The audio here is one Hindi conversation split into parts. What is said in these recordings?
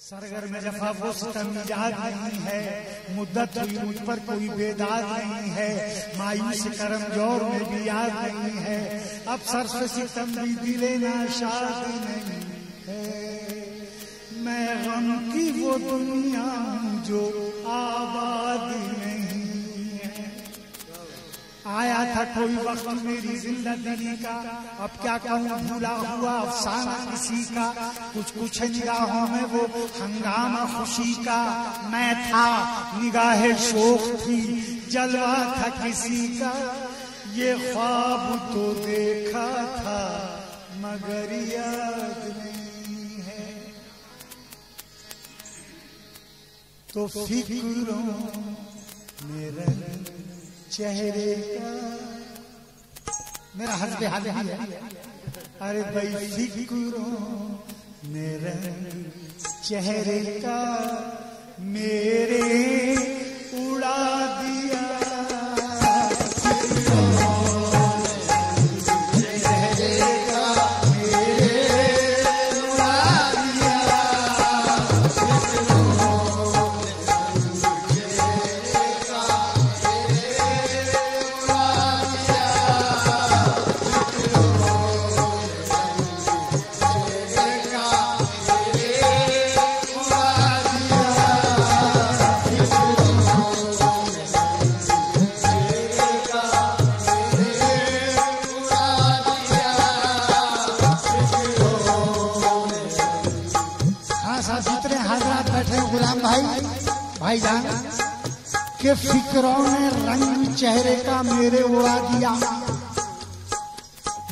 सरगर में जफा वो याद नहीं है। मुद्दत मुझ पर कोई बेदाद नहीं है। मायूस करम ज़ोर में भी याद नहीं है। अब सर से भी दिले ना शाद नहीं है। मैं गम की वो दुनिया जो आबाद आया था कोई वक्त मेरी ज़िंदगी का। अब क्या कहूँ, भूला हुआ अफसाना किसी का। कुछ कुछ निगाहों में वो हंगामा खुशी का। मैं था, निगाह शोक थी, जलवा था किसी का। ये ख्वाब तो देखा था, मगर याद नहीं है। तो फिक्रों में मेरे चेहरे का मेरा हंस हाथ है अरे भाई फिक्रों मेरे चेहरे का मेरे उड़ा दिया।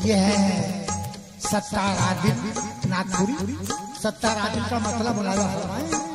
ये है सत्तार आदिल नागपुरी। सत्तार आदिल का मतलब लगा हुआ के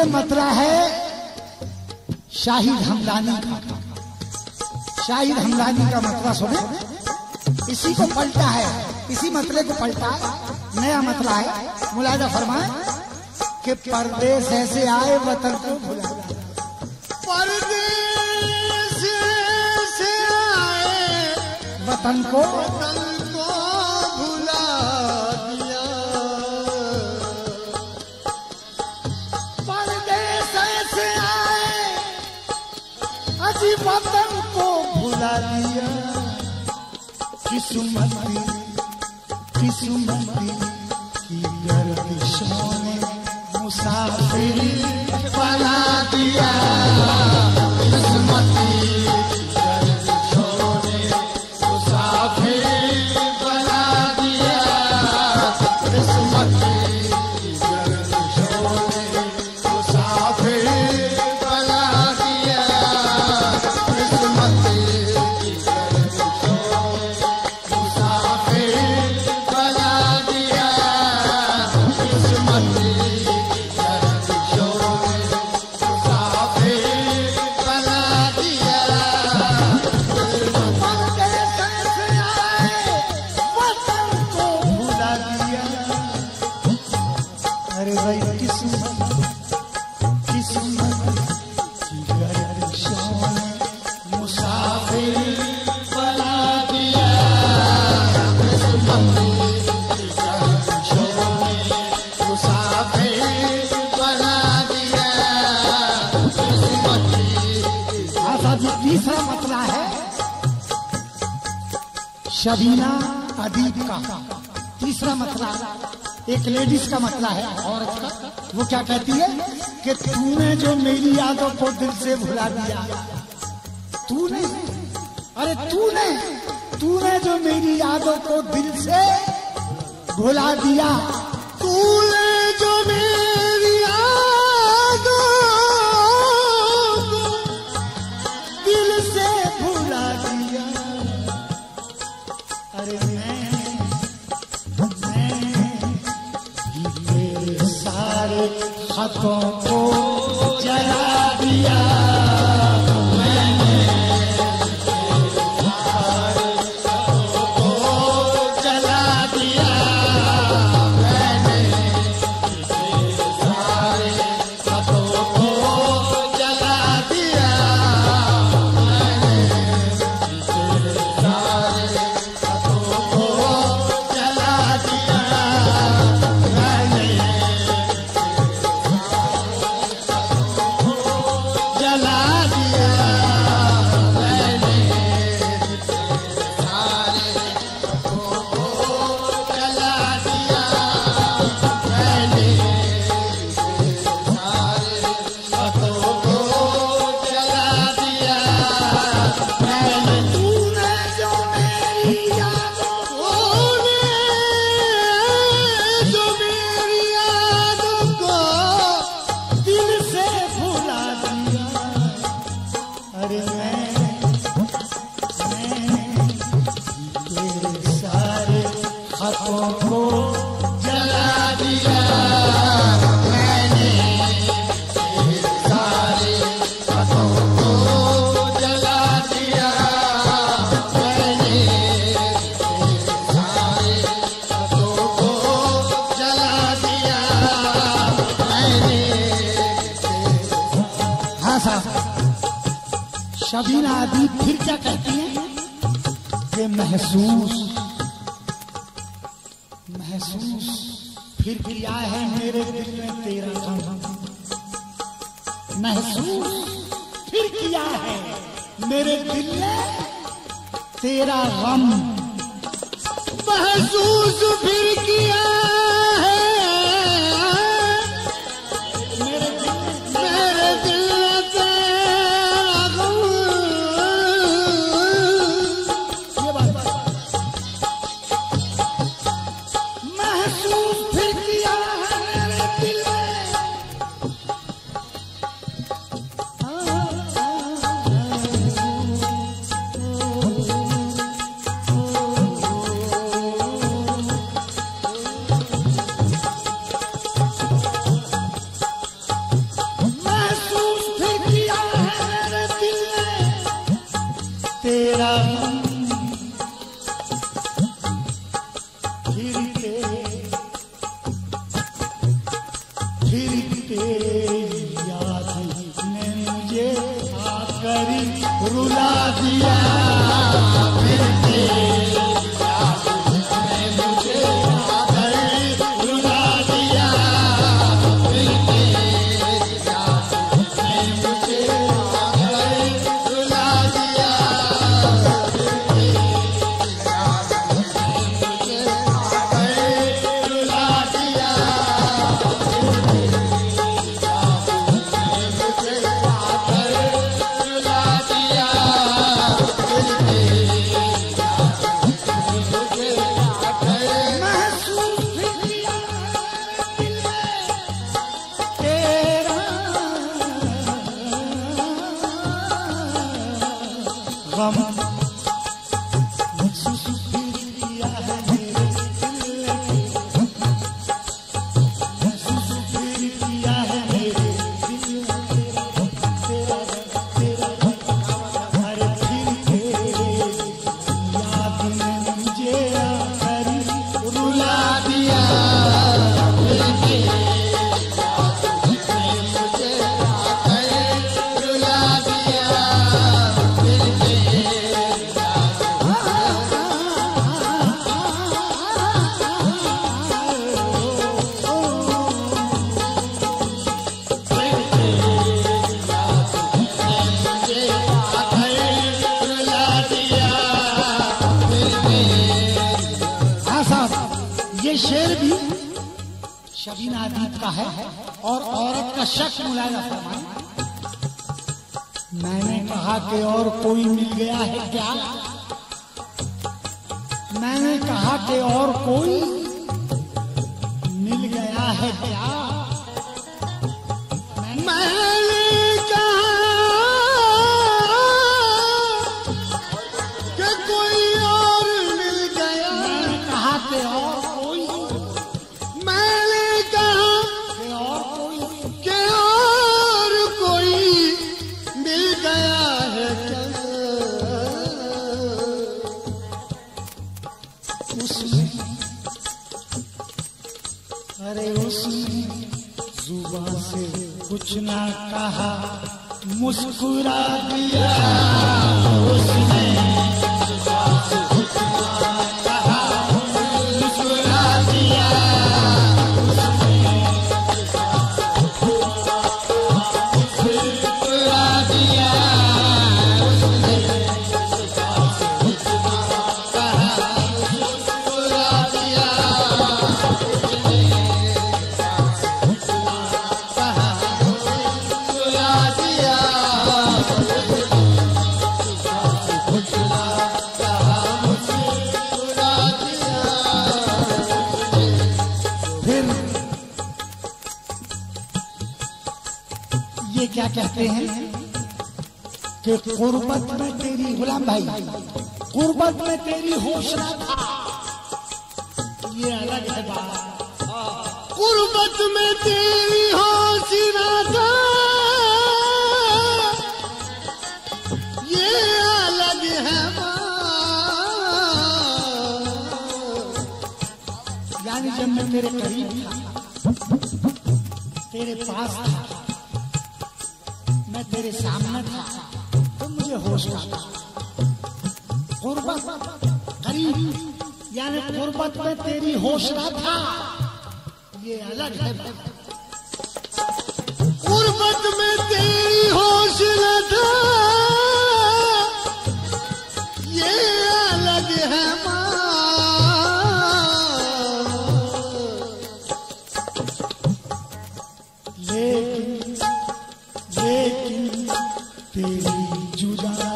ये मतला है शाहिद हमदानी का। शाहिद हमदानी का मतला सुने। इसी को पलटा है। इसी मतले को पलटा है। नया मतला है। मुलाजा फरमाए कि परदेश ऐसे आए, वतन को परदेश से आए, वतन को वतन को भुला दिया किस्मती किस्मती की गर्दिशों ने मुसाफिर बना दिया। One. शबीना अदीब का। तीसरा मतला, एक लेडीज़ का मतला है औरत का वो क्या कहती है कि तूने जो मेरी यादों को दिल से भुला दिया, तूने, अरे तूने तूने जो मेरी यादों को दिल से भुला दिया। सारे खतों को जला दिया। महसूस महसूस। फिर किया है मेरे दिल में तेरा गम। महसूस, फिर किया है मेरे दिल में तेरा गम। Love. शबीन आदित का है और औरत का शक मुलायदा फरमाए। मैंने कहा कि और कोई मिल गया है क्या? मैंने कहा कि और कोई मिल गया है क्या? कुछ ना कहा मुस्कुरा दिया। उसने कहते हैं कि गुर्बत में तेरी गुलाम भाई गुर्बत में तेरी होशना था ये अलग है बात। गुर्बत में तेरी हौसला था ये अलग है। यानी जब मैं तेरे करीब था, तेरे पास था मैं तेरे सामने था। तो मुझे होश आता करीब यानी गुर्बत में तेरी होशना था। ये अलग है। गुर्बत में तेरी होश हौसला था। ये अलग है लेकिन लेकिन तेरी जुदाई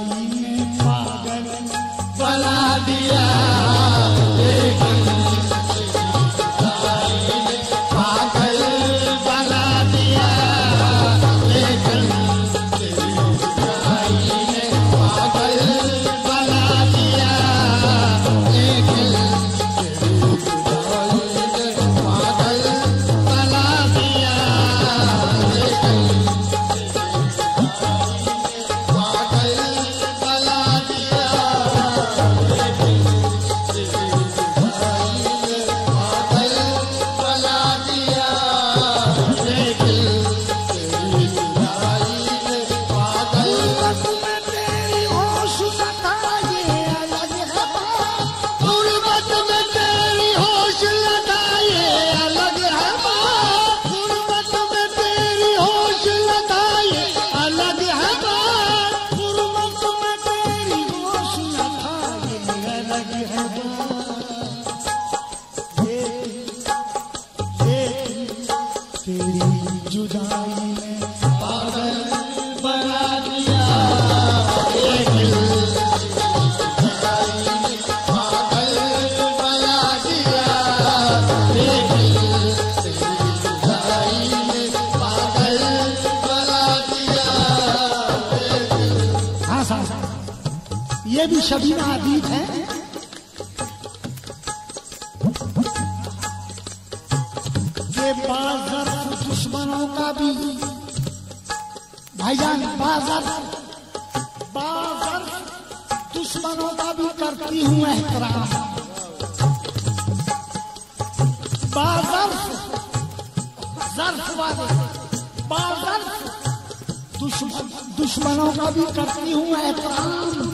साहब ये भी है। ये बाजर दुश्मनों का भी भाईजान, बाजर बाजर दुश्मनों का भी करती हूँ एहतराम। बाजर जर्फ वाले दुश्मनों का भी करती हूँ एहतराम।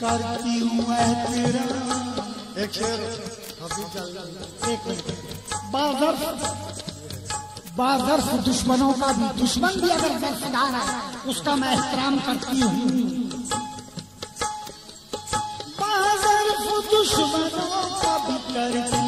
करती हूँ तेरा। एक शेर। एक बादर। बाजर दुश्मनों का भी दुश्मन भी अगर दर्शदार है उसका मैं एहतराम करती हूँ। बाजर दुश्मनों का भी करती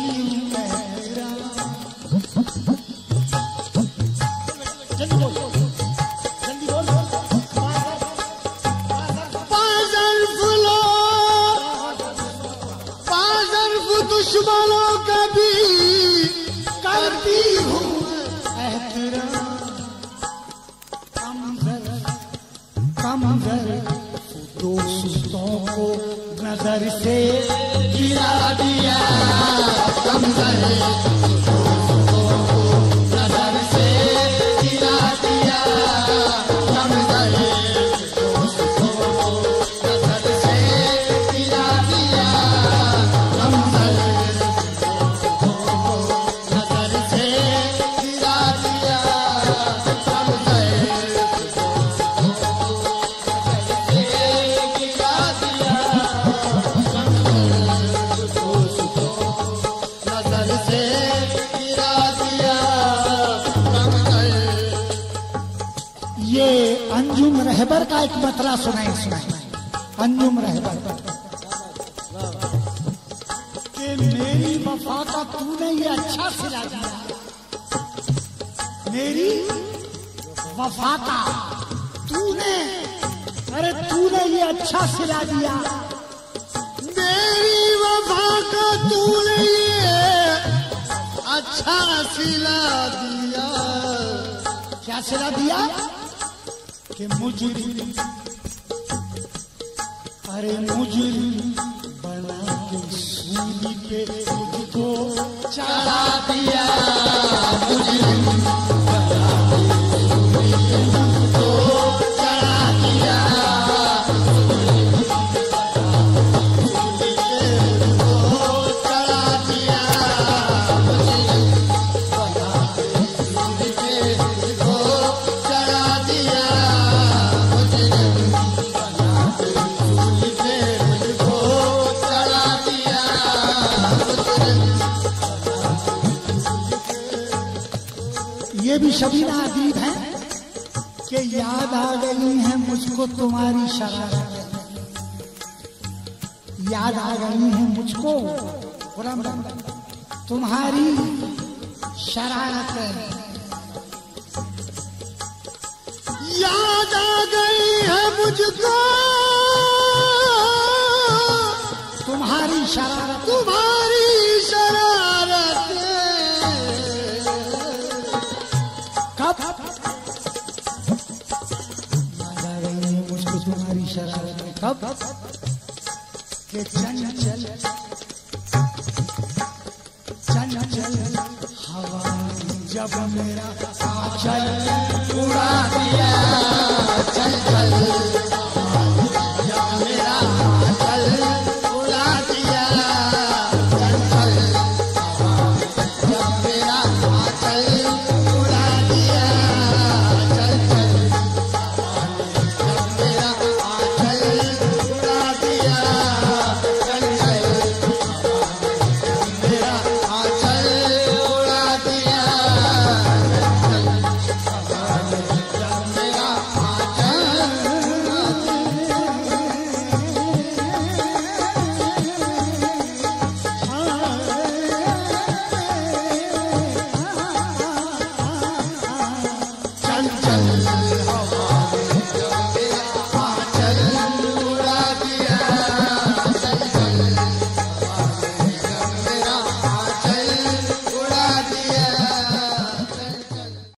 रहबर का एक मतला सुनाए सुनाए अंजुम रहबर कि मेरी वफा का तूने ये अच्छा सिला दिया। मेरी वफा का तूने, अरे तूने ये अच्छा सिला दिया। मेरी वफा का तूने ये अच्छा सिला दिया। क्या सिला दिया? कि मुजरी अरे मुजरी बना के सूली पे मुझको चढ़ा दिया। भी शबीना अदीब है कि याद आ गई है मुझको तुम्हारी शरारत। याद आ गई है मुझको तुम्हारी शरारत। याद आ गई है मुझको तुम्हारी शरारत। तुम्हारी कब के चंचल चंचल हवा जब मेरा चल उड़ा दिया।